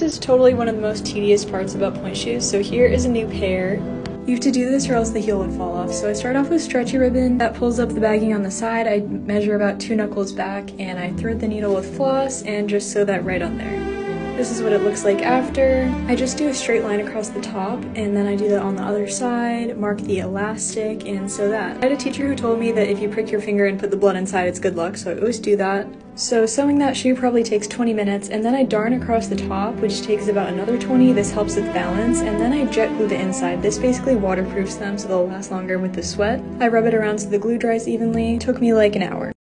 This is totally one of the most tedious parts about pointe shoes. So here is a new pair. You have to do this or else the heel would fall off. So I start off with stretchy ribbon that pulls up the bagging on the side. I measure about two knuckles back and I thread the needle with floss and just sew that right on there. This is what it looks like after. I just do a straight line across the top and then I do that on the other side, mark the elastic, and sew that. I had a teacher who told me that if you prick your finger and put the blood inside, it's good luck, so I always do that. So sewing that shoe probably takes 20 minutes and then I darn across the top, which takes about another 20. This helps with balance and then I jet glue the inside. This basically waterproofs them so they'll last longer with the sweat. I rub it around so the glue dries evenly. It took me like an hour.